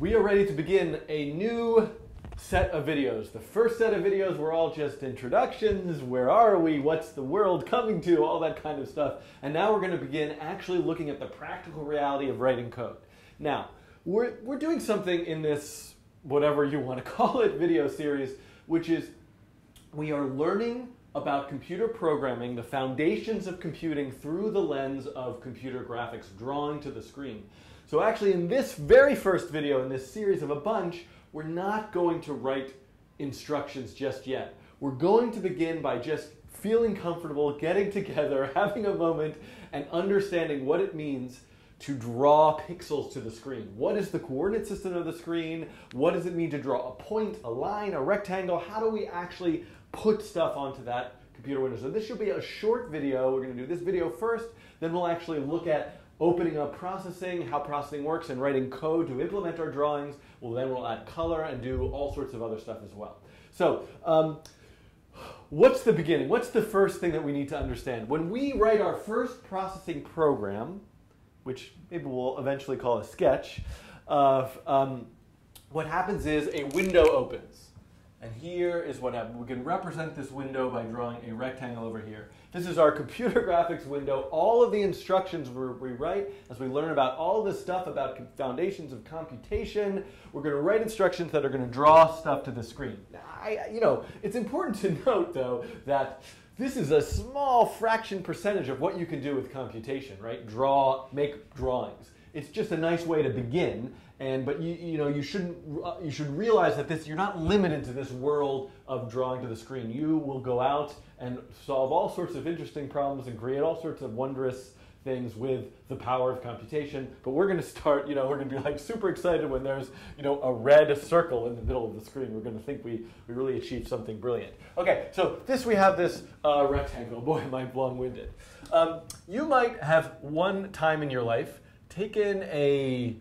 we are ready to begin a new set of videos. The first set of videos were all just introductions, where are we, what's the world coming to, all that kind of stuff. And now we're going to begin actually looking at the practical reality of writing code. Now, we're, we're doing something in this, whatever you want to call it, video series, which is we are learning about computer programming, the foundations of computing through the lens of computer graphics, drawing to the screen. So actually in this very first video in this series of a bunch, we're not going to write instructions just yet. We're going to begin by just feeling comfortable, getting together, having a moment, and understanding what it means to draw pixels to the screen. What is the coordinate system of the screen? What does it mean to draw a point, a line, a rectangle? How do we actually put stuff onto that computer window? So this should be a short video. We're going to do this video first, then we'll actually look at opening up processing, how processing works, and writing code to implement our drawings. Well, then we'll add color and do all sorts of other stuff as well. So, um, what's the beginning? What's the first thing that we need to understand? When we write our first processing program, which maybe we'll eventually call a sketch, uh, um, what happens is a window opens. And here is what happens. We can represent this window by drawing a rectangle over here. This is our computer graphics window. All of the instructions we write as we learn about all this stuff about foundations of computation. We're going to write instructions that are going to draw stuff to the screen. I, you know, it's important to note though that this is a small fraction percentage of what you can do with computation, right? Draw, make drawings. It's just a nice way to begin. And but you you know you shouldn't uh, you should realize that this you're not limited to this world of drawing to the screen. You will go out and solve all sorts of interesting problems and create all sorts of wondrous things with the power of computation. But we're going to start, you know, we're going to be like super excited when there's, you know, a red circle in the middle of the screen. We're going to think we, we really achieved something brilliant. Okay, so this we have this uh, rectangle. Boy, am I long-winded. Um, you might have one time in your life taken a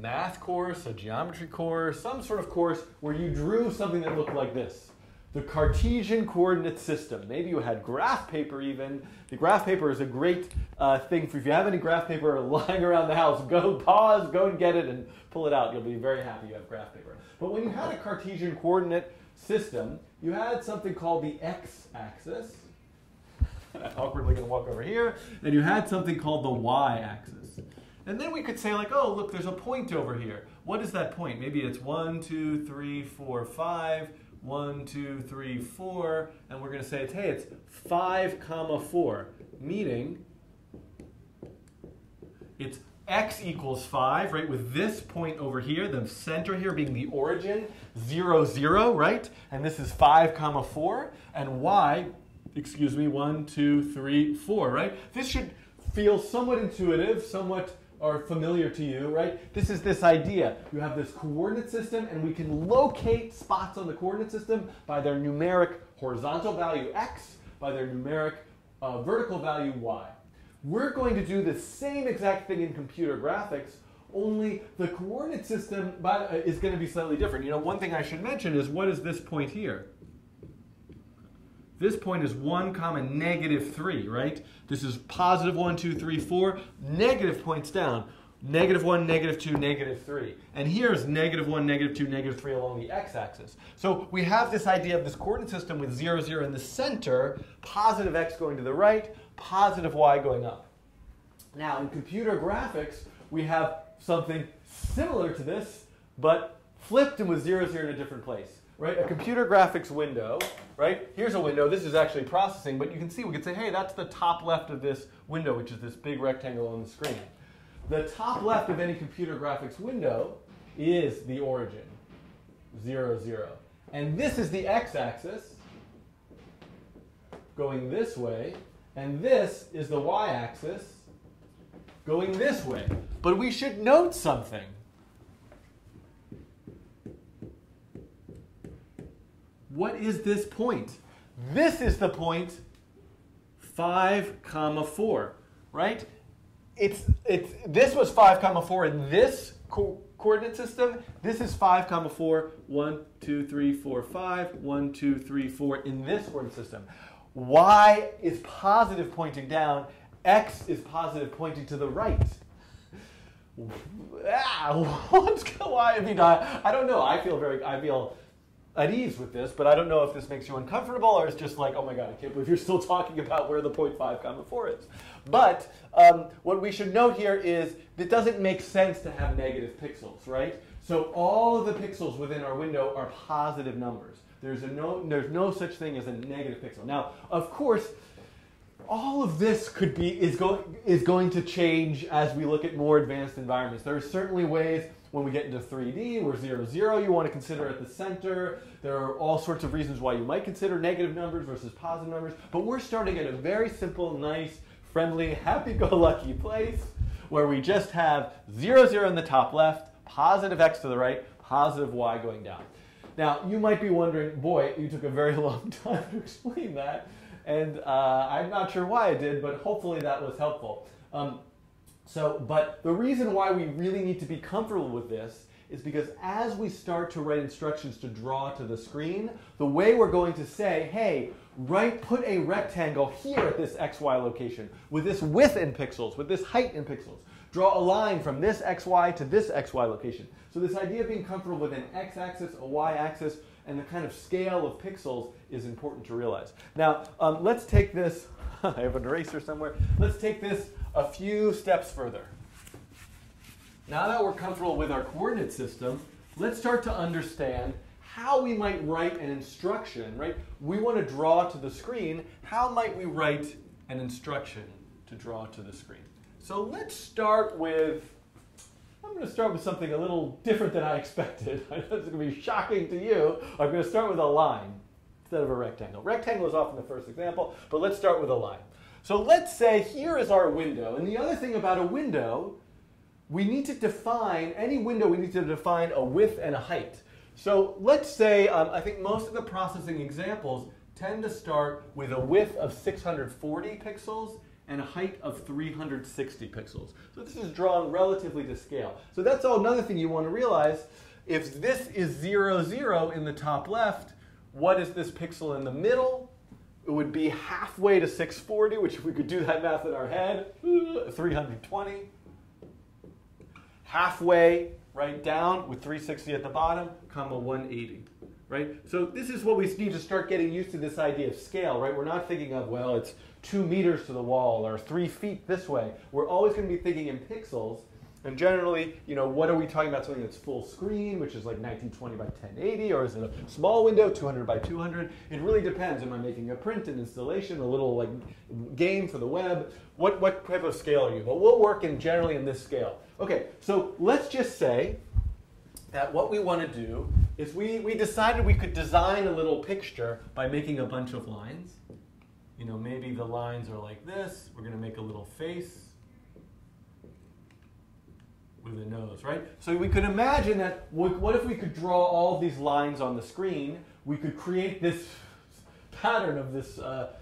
math course, a geometry course, some sort of course where you drew something that looked like this. The Cartesian coordinate system. Maybe you had graph paper even. The graph paper is a great uh, thing for if you have any graph paper lying around the house, go pause, go and get it and pull it out. You'll be very happy you have graph paper. But when you had a Cartesian coordinate system, you had something called the x-axis. awkwardly going to walk over here. And you had something called the y-axis. And then we could say like, oh, look, there's a point over here. What is that point? Maybe it's one, two, three, four, five, one, two, three, four, and we're going to say, it's, hey, it's five comma four, meaning it's x equals 5, right, with this point over here, the center here being the origin, 0, 0, right? And this is 5 comma 4, and y, excuse me, 1, 2, 3, 4, right? This should feel somewhat intuitive, somewhat are familiar to you, right? This is this idea. You have this coordinate system, and we can locate spots on the coordinate system by their numeric horizontal value x, by their numeric uh, vertical value y. We're going to do the same exact thing in computer graphics, only the coordinate system uh, is going to be slightly different. You know, one thing I should mention is what is this point here? This point is 1 comma negative 3, right? This is positive 1, 2, 3, 4. Negative points down. Negative 1, negative 2, negative 3. And here's negative 1, negative 2, negative 3 along the x-axis. So we have this idea of this coordinate system with 0, 0 in the center, positive x going to the right, positive y going up. Now in computer graphics, we have something similar to this, but flipped and with 0, 0 in a different place right? A computer graphics window, right? Here's a window. This is actually processing, but you can see we could say, hey, that's the top left of this window, which is this big rectangle on the screen. The top left of any computer graphics window is the origin, 0, 0. And this is the x-axis going this way, and this is the y-axis going this way. But we should note something. What is this point? This is the point 5 comma 4, right? It's, it's, this was 5 comma 4 in this co coordinate system. This is 5 comma 4, 1, 2, 3, 4, 5, 1, 2, 3, 4 in this coordinate system. Y is positive pointing down, X is positive pointing to the right. ah, what's why? I mean, I, I don't know. I feel very, I feel at ease with this, but I don't know if this makes you uncomfortable or it's just like, oh my god, I can't believe you're still talking about where the 0.5 comma 4 is. But um, what we should note here is it doesn't make sense to have negative pixels, right? So all of the pixels within our window are positive numbers. There's, no, there's no such thing as a negative pixel. Now, of course, all of this could be is going is going to change as we look at more advanced environments. There are certainly ways when we get into 3D where 0, 0 you want to consider at the center. There are all sorts of reasons why you might consider negative numbers versus positive numbers. But we're starting at a very simple, nice, friendly, happy-go-lucky place where we just have 0, 0 in the top left, positive x to the right, positive y going down. Now, you might be wondering, boy, you took a very long time to explain that. And uh, I'm not sure why I did, but hopefully that was helpful. Um, so, but the reason why we really need to be comfortable with this is because as we start to write instructions to draw to the screen, the way we're going to say, hey, write, put a rectangle here at this xy location with this width in pixels, with this height in pixels. Draw a line from this xy to this xy location. So this idea of being comfortable with an x-axis, a y-axis, and the kind of scale of pixels is important to realize. Now, um, let's take this, I have an eraser somewhere. Let's take this a few steps further. Now that we're comfortable with our coordinate system, let's start to understand how we might write an instruction, right? We want to draw to the screen. How might we write an instruction to draw to the screen? So let's start with I'm going to start with something a little different than I expected. I know it's going to be shocking to you. I'm going to start with a line instead of a rectangle. Rectangle is often the first example, but let's start with a line. So let's say here is our window. And the other thing about a window, we need to define, any window, we need to define a width and a height. So let's say, um, I think most of the processing examples tend to start with a width of 640 pixels and a height of 360 pixels. So this is drawn relatively to scale. So that's all another thing you want to realize. If this is 0, 0 in the top left, what is this pixel in the middle? It would be halfway to 640, which if we could do that math in our head, uh, 320. Halfway right down with 360 at the bottom, comma 180 right? So this is what we need to start getting used to this idea of scale, right? We're not thinking of, well, it's two meters to the wall or three feet this way. We're always going to be thinking in pixels. And generally, you know, what are we talking about? Something that's full screen, which is like 1920 by 1080, or is it a small window, 200 by 200? It really depends. Am I making a print, an installation, a little like game for the web? What, what type of scale are you? But we'll work in generally in this scale. Okay, so let's just say that what we want to do is we, we decided we could design a little picture by making a bunch of lines you know, maybe the lines are like this. We're going to make a little face with nose, right? So we could imagine that what if we could draw all of these lines on the screen? We could create this pattern of this uh,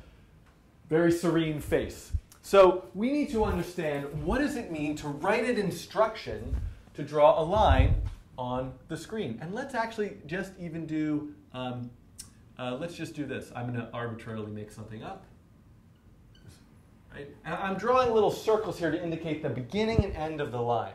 very serene face. So we need to understand what does it mean to write an instruction to draw a line on the screen. And let's actually just even do um, uh, let's just do this. I'm going to arbitrarily make something up. Right? And I'm drawing little circles here to indicate the beginning and end of the line.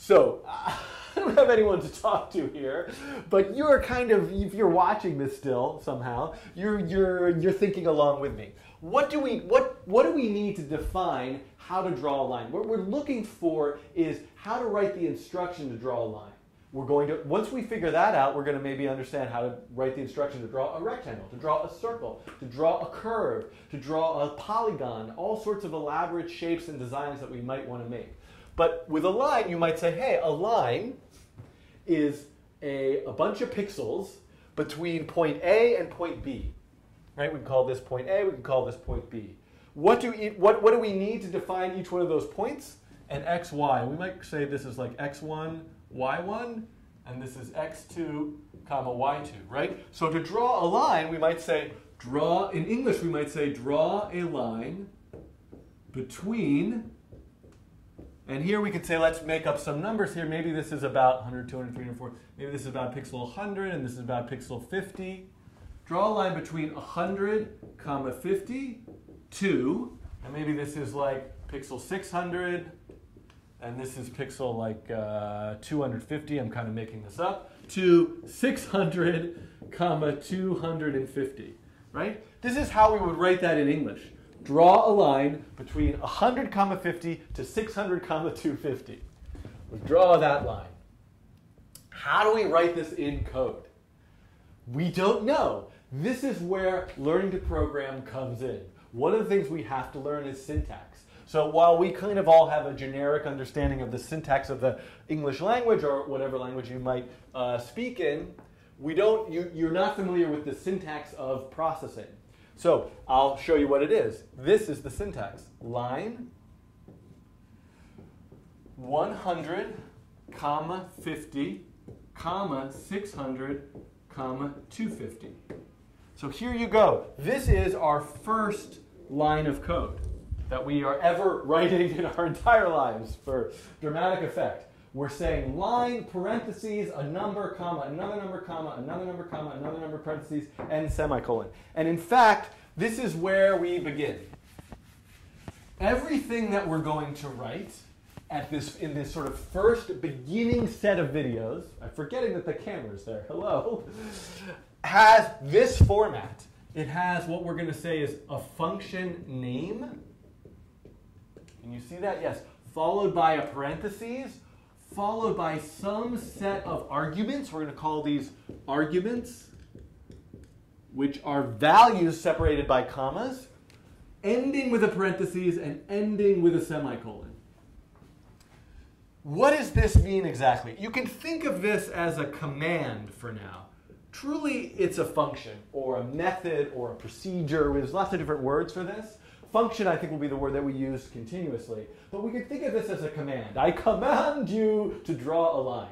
So I don't have anyone to talk to here, but you're kind of, if you're watching this still somehow, you're, you're, you're thinking along with me. What do, we, what, what do we need to define how to draw a line? What we're looking for is how to write the instruction to draw a line we're going to, once we figure that out, we're going to maybe understand how to write the instruction to draw a rectangle, to draw a circle, to draw a curve, to draw a polygon, all sorts of elaborate shapes and designs that we might want to make. But with a line, you might say, hey, a line is a, a bunch of pixels between point A and point B. Right? We can call this point A, we can call this point B. What do, what, what do we need to define each one of those points? And x, y. We might say this is like x1, y1, and this is x2 comma y2, right? So to draw a line, we might say, draw, in English we might say, draw a line between, and here we could say, let's make up some numbers here. Maybe this is about 100, 200, 300, 400. Maybe this is about pixel 100, and this is about pixel 50. Draw a line between 100, comma 50, 2, and maybe this is like pixel 600, and this is pixel like uh, 250, I'm kind of making this up, to 600, comma 250, right? This is how we would write that in English. Draw a line between 100, comma 50 to 600, comma 250. We draw that line. How do we write this in code? We don't know. This is where learning to program comes in. One of the things we have to learn is syntax. So while we kind of all have a generic understanding of the syntax of the English language or whatever language you might uh, speak in, we don't, you, you're not familiar with the syntax of processing. So I'll show you what it is. This is the syntax. Line 100, comma 50, comma 600, comma 250. So here you go. This is our first line of code that we are ever writing in our entire lives for dramatic effect. We're saying line, parentheses, a number, comma, another number, comma, another number, comma, another number, parentheses, and semicolon. And in fact, this is where we begin. Everything that we're going to write at this in this sort of first beginning set of videos, I'm forgetting that the camera's there, hello, has this format. It has what we're going to say is a function name can you see that? Yes. Followed by a parentheses, followed by some set of arguments. We're going to call these arguments, which are values separated by commas, ending with a parentheses and ending with a semicolon. What does this mean exactly? You can think of this as a command for now. Truly, it's a function or a method or a procedure. There's lots of different words for this. Function, I think, will be the word that we use continuously. But we can think of this as a command. I command you to draw a line.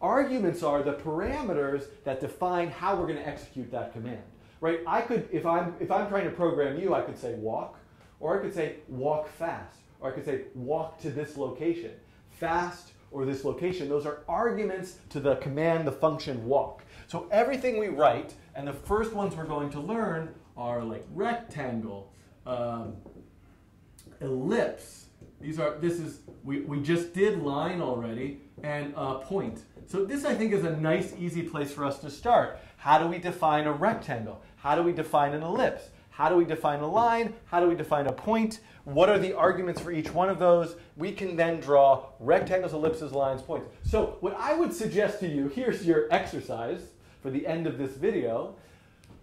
Arguments are the parameters that define how we're going to execute that command. Right? I could, if I'm, if I'm trying to program you, I could say walk, or I could say walk fast, or I could say walk to this location. Fast or this location, those are arguments to the command, the function walk. So everything we write, and the first ones we're going to learn are like rectangle, um, ellipse. These are, this is, we, we just did line already, and uh, point. So this, I think, is a nice, easy place for us to start. How do we define a rectangle? How do we define an ellipse? How do we define a line? How do we define a point? What are the arguments for each one of those? We can then draw rectangles, ellipses, lines, points. So what I would suggest to you, here's your exercise for the end of this video,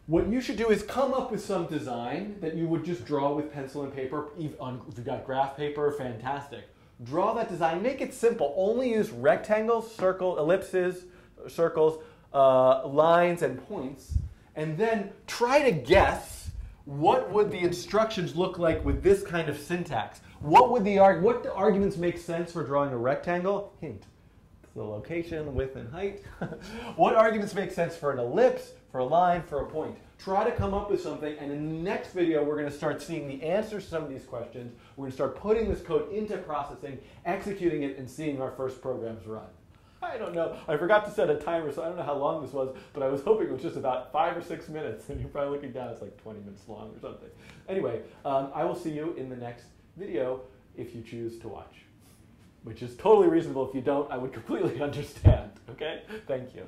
what you should do is come up with some design that you would just draw with pencil and paper. If you've got graph paper, fantastic. Draw that design, make it simple. Only use rectangles, circle, ellipses, circles, uh, lines, and points. And then try to guess what would the instructions look like with this kind of syntax. What would the what the arguments make sense for drawing a rectangle? Hint: the location, width, and height. what arguments make sense for an ellipse? For a line, for a point. Try to come up with something, and in the next video, we're going to start seeing the answers to some of these questions. We're going to start putting this code into processing, executing it, and seeing our first programs run. I don't know. I forgot to set a timer, so I don't know how long this was, but I was hoping it was just about five or six minutes, and you're probably looking down, it's like 20 minutes long or something. Anyway, um, I will see you in the next video if you choose to watch, which is totally reasonable. If you don't, I would completely understand. Okay? Thank you.